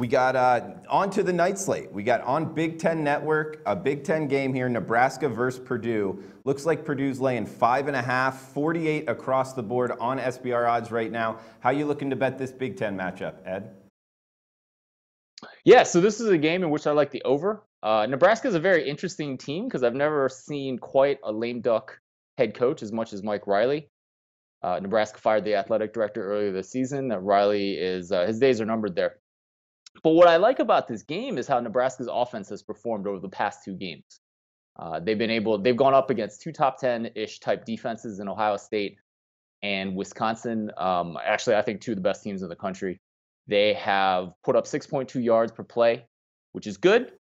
We got uh, on to the night slate. We got on Big Ten Network, a Big Ten game here, Nebraska versus Purdue. Looks like Purdue's laying five and a half, 48 across the board on SBR odds right now. How you looking to bet this Big Ten matchup, Ed? Yeah, so this is a game in which I like the over. Uh, Nebraska is a very interesting team because I've never seen quite a lame duck head coach as much as Mike Riley. Uh, Nebraska fired the athletic director earlier this season. Uh, Riley is uh, his days are numbered there. But what I like about this game is how Nebraska's offense has performed over the past two games. Uh, they've been able, they've gone up against two top 10 ish type defenses in Ohio State and Wisconsin. Um, actually, I think two of the best teams in the country. They have put up 6.2 yards per play, which is good.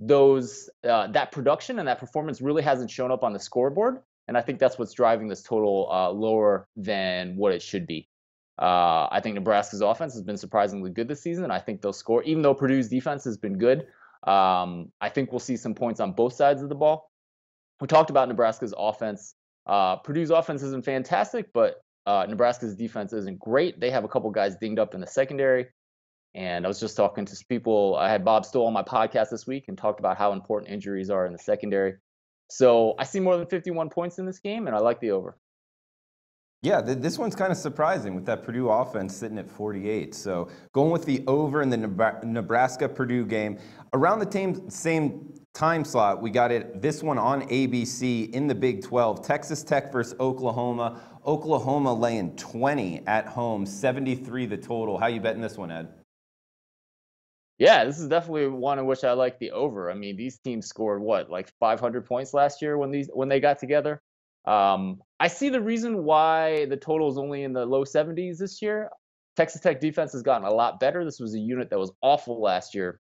Those uh, that production and that performance really hasn't shown up on the scoreboard, and I think that's what's driving this total uh, lower than what it should be. Uh, I think Nebraska's offense has been surprisingly good this season. I think they'll score, even though Purdue's defense has been good. Um, I think we'll see some points on both sides of the ball. We talked about Nebraska's offense. Uh, Purdue's offense isn't fantastic, but uh, Nebraska's defense isn't great. They have a couple guys dinged up in the secondary. And I was just talking to people. I had Bob Stoll on my podcast this week and talked about how important injuries are in the secondary. So I see more than 51 points in this game, and I like the over. Yeah, th- this one's kind of surprising with that Purdue offense sitting at 48. So going with the over in the Nebraska Purdue game. Around the same, time slot, we got it this one on ABC in the Big 12. Texas Tech versus Oklahoma. Oklahoma laying 20 at home, 73 the total. How you betting this one, Ed? Yeah, this is definitely one in which I like the over. I mean, these teams scored what, like 500 points last year when these when they got together. Um, I see the reason why the total is only in the low 70s this year. Texas Tech defense has gotten a lot better. This was a unit that was awful last year,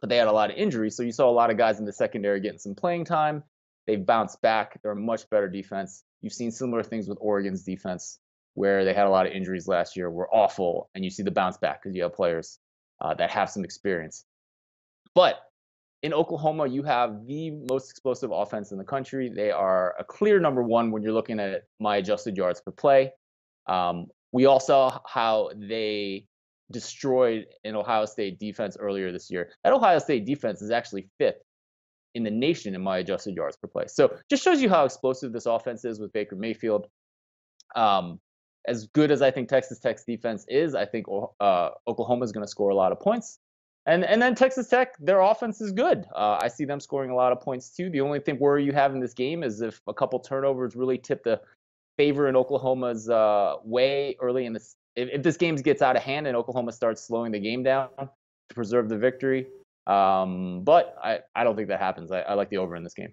but they had a lot of injuries. So you saw a lot of guys in the secondary getting some playing time. They've bounced back. They're a much better defense. You've seen similar things with Oregon's defense, where they had a lot of injuries last year, were awful, and you see the bounce back because you have players uh, that have some experience. But in Oklahoma, you have the most explosive offense in the country. They are a clear number one when you're looking at my adjusted yards per play. Um, we all saw how they destroyed an Ohio State defense earlier this year. That Ohio State defense is actually fifth in the nation in my adjusted yards per play. So just shows you how explosive this offense is with Baker Mayfield. Um, as good as I think Texas Tech's defense is, I think uh, Oklahoma is going to score a lot of points. And and then Texas Tech, their offense is good. Uh, I see them scoring a lot of points too. The only thing worry you have in this game is if a couple turnovers really tip the favor in Oklahoma's uh, way early in this. If, if, this game gets out of hand and Oklahoma starts slowing the game down to preserve the victory, um, but I, I don't think that happens. I, I like the over in this game.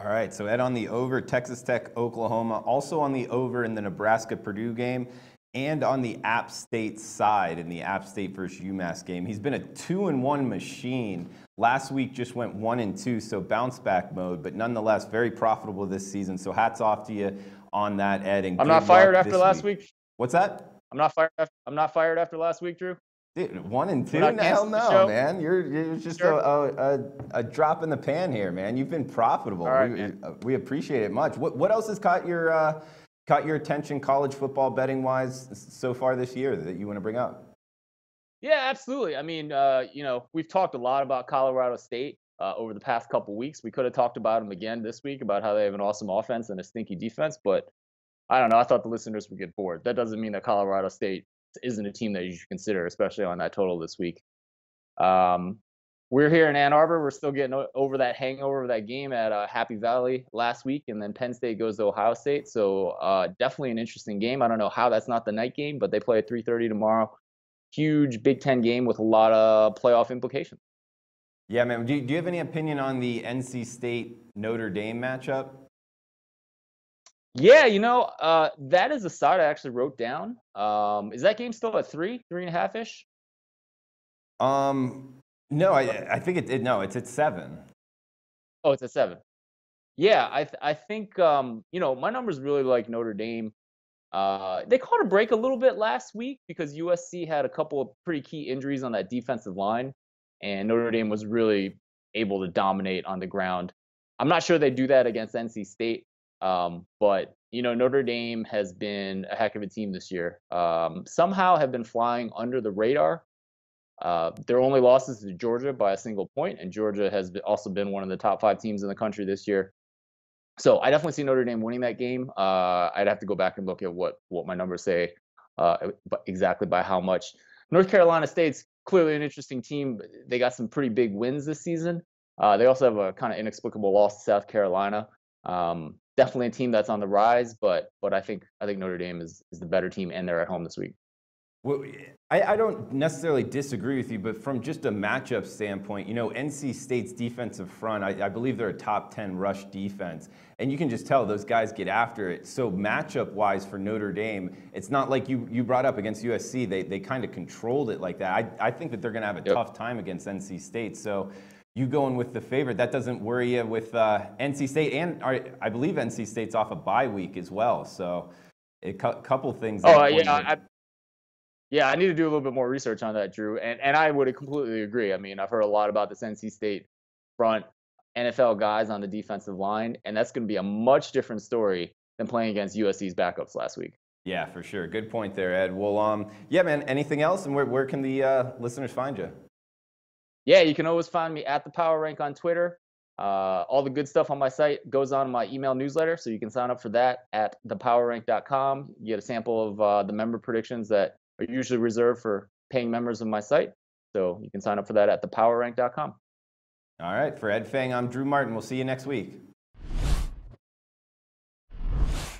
All right, so Ed on the over, Texas Tech, Oklahoma, also on the over in the Nebraska Purdue game and on the App State side in the App State versus UMass game. He's been a two and one machine. Last week just went one and two, so bounce back mode, but nonetheless very profitable this season. So hats off to you on that, Ed. And I'm not fired after last week. week. What's that? I'm not fired. After, I'm not fired after last week, Drew. Dude, one and two? Hell no, man. You're, you're just sure. a, a, a, drop in the pan here, man. You've been profitable. Right, we, man. we appreciate it much. What, what else has caught your uh, caught your attention college football betting wise so far this year that you want to bring up? Yeah, absolutely. I mean, uh, you know, we've talked a lot about Colorado State uh, over the past couple weeks. We could have talked about them again this week about how they have an awesome offense and a stinky defense, but I don't know. I thought the listeners would get bored. That doesn't mean that Colorado State isn't a team that you should consider, especially on that total this week. Um, we're here in Ann Arbor. We're still getting over that hangover of that game at uh, Happy Valley last week, and then Penn State goes to Ohio State. So uh, definitely an interesting game. I don't know how that's not the night game, but they play at 3:30 tomorrow. Huge Big Ten game with a lot of playoff implications. Yeah, man. Do you, do you have any opinion on the NC State Notre Dame matchup? Yeah, you know, uh, that is a side I actually wrote down. Um, is that game still at three, three and a half ish? Um, no, I, I think it, it, no, it's at seven. Oh, it's at seven. Yeah, I th- I think um, you know my numbers really like Notre Dame. Uh, they caught a break a little bit last week because USC had a couple of pretty key injuries on that defensive line, and Notre Dame was really able to dominate on the ground. I'm not sure they do that against NC State. Um, but you know, Notre Dame has been a heck of a team this year. Um, somehow have been flying under the radar. Uh, their only losses to Georgia by a single point, and Georgia has also been one of the top five teams in the country this year. So I definitely see Notre Dame winning that game. Uh, I'd have to go back and look at what what my numbers say, uh, exactly by how much. North Carolina State's clearly an interesting team. They got some pretty big wins this season. Uh, they also have a kind of inexplicable loss to South Carolina. Um, definitely a team that's on the rise, but but I think I think Notre Dame is is the better team, and they're at home this week. Well, I, I, don't necessarily disagree with you, but from just a matchup standpoint, you know, NC State's defensive front, I, I, believe they're a top 10 rush defense. And you can just tell those guys get after it. So, matchup wise for Notre Dame, it's not like you, you brought up against USC. They, they kind of controlled it like that. I, I think that they're going to have a yep. tough time against NC State. So, you going with the favorite, that doesn't worry you with uh, NC State. And I believe NC State's off a bye week as well. So, a couple things. Oh, yeah. I, yeah, I need to do a little bit more research on that, Drew. And and I would completely agree. I mean, I've heard a lot about this NC State front NFL guys on the defensive line, and that's going to be a much different story than playing against USC's backups last week. Yeah, for sure. Good point there, Ed. Well, um, yeah, man. Anything else, and where where can the uh, listeners find you? Yeah, you can always find me at the Power Rank on Twitter. Uh, all the good stuff on my site goes on my email newsletter, so you can sign up for that at thepowerrank.com. You get a sample of uh, the member predictions that are usually reserved for paying members of my site. So you can sign up for that at thepowerrank.com. All right. For Ed Feng, I'm Drew Martin. We'll see you next week.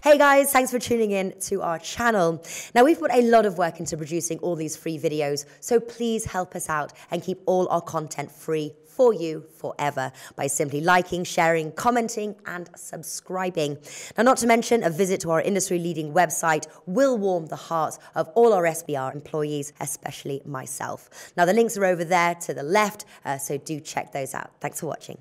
Hey guys, thanks for tuning in to our channel. Now, we've put a lot of work into producing all these free videos, so please help us out and keep all our content free for you forever by simply liking, sharing, commenting, and subscribing. Now, not to mention, a visit to our industry leading website will warm the hearts of all our SBR employees, especially myself. Now, the links are over there to the left, uh, so do check those out. Thanks for watching.